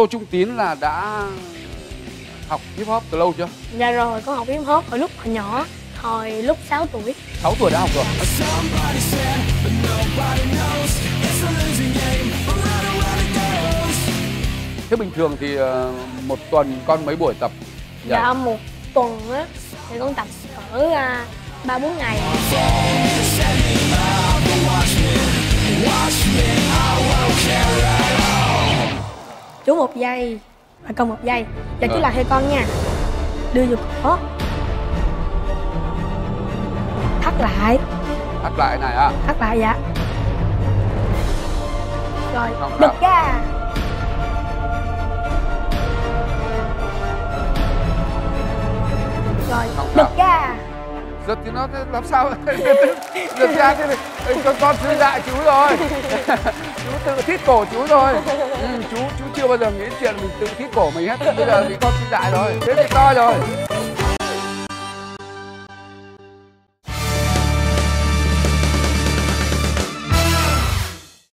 Tô Trung Tín là đã học hip hop từ lâu chưa? Dạ rồi, con học hip hop hồi lúc còn nhỏ, hồi lúc 6 tuổi. 6 tuổi đã học rồi. Thế bình thường thì ờ, một tuần con mấy buổi tập? Dạ một tuần á thì con tập ở à, ba bốn ngày. Chú một giây và con một giây. Giờ chú Ờ. làm theo con nha. Đưa vô cổ. Thắt lại, Hát lại này à? thắt lại dạ. Rồi, bật ra. Rồi, bật ra. Giật thì nó làm sao? Giật ra. Ê, Con con sư dạy chú rồi. chú tự thít cổ chú rồi bao giờ nghĩ chuyện mình tự thích cổ mình hết. Bây giờ mình con sư dại rồi. Thế thì coi rồi.